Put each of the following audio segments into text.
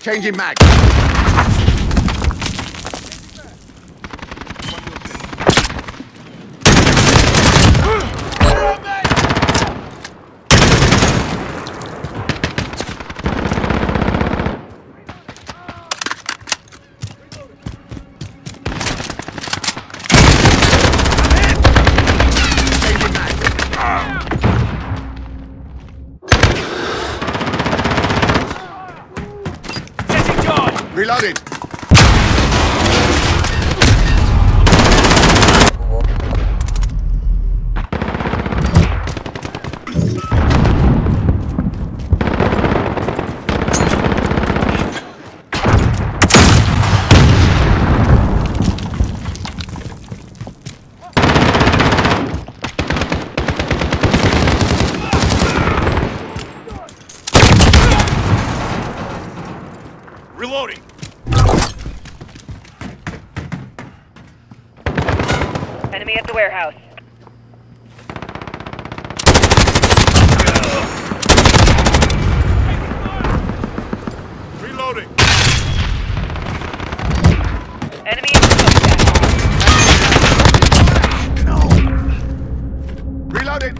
Changing mag. Reloading. Reloading! Enemy at the warehouse. Reloading! Enemy in the No. Reloading.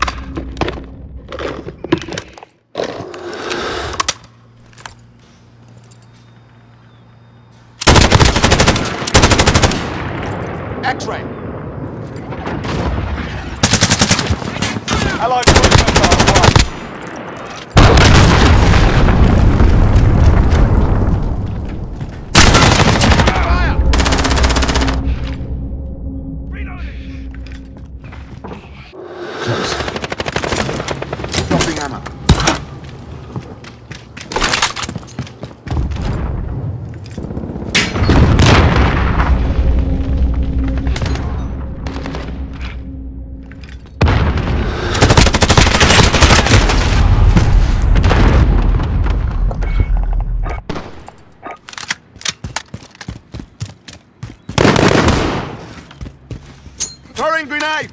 X-ray. Allied Throwing grenade.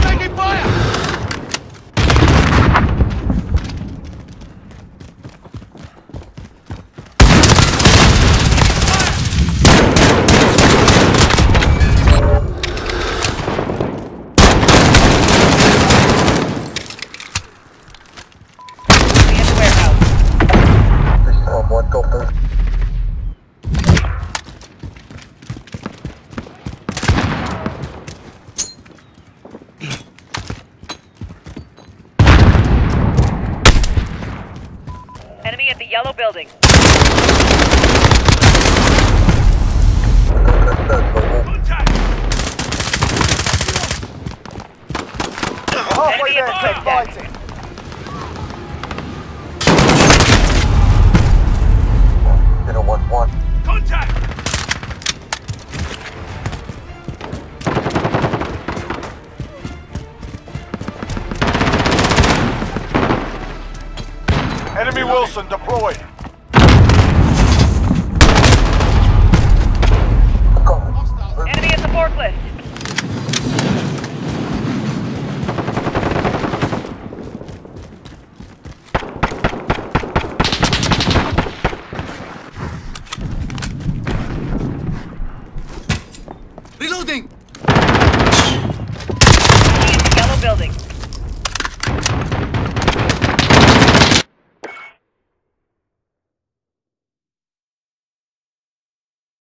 Taking fire. Yellow building. Enemy at the tech deck. Contact! Enemy Wheelson deployed. Enemy at the forklift.